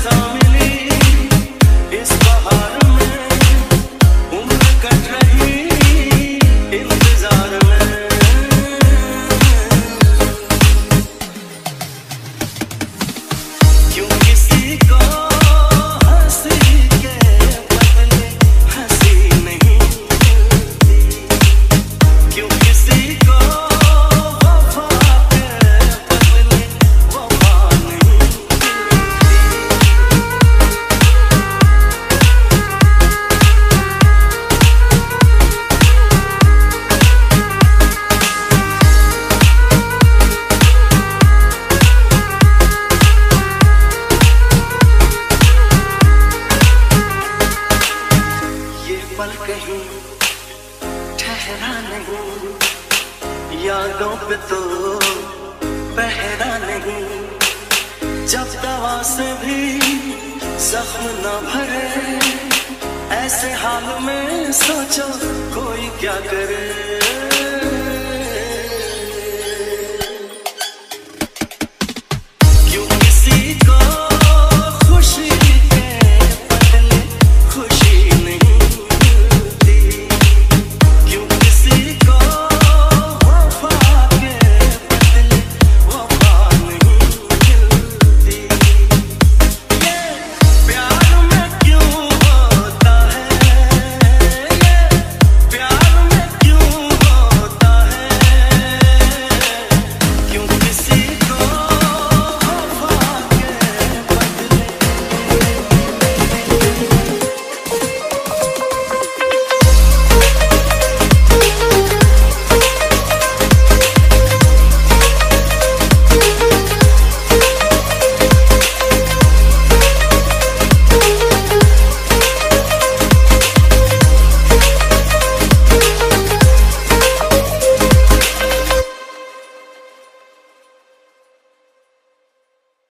eyes on me. ठहरा नहीं यादों पे तो पहरा नहीं जब दवा से भी जख्म न भरे, ऐसे हाल में सोचो कोई क्या करे।